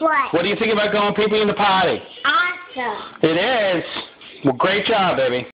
What? What do you think about going pee pee in the potty? Awesome. It is. Well, great job, baby.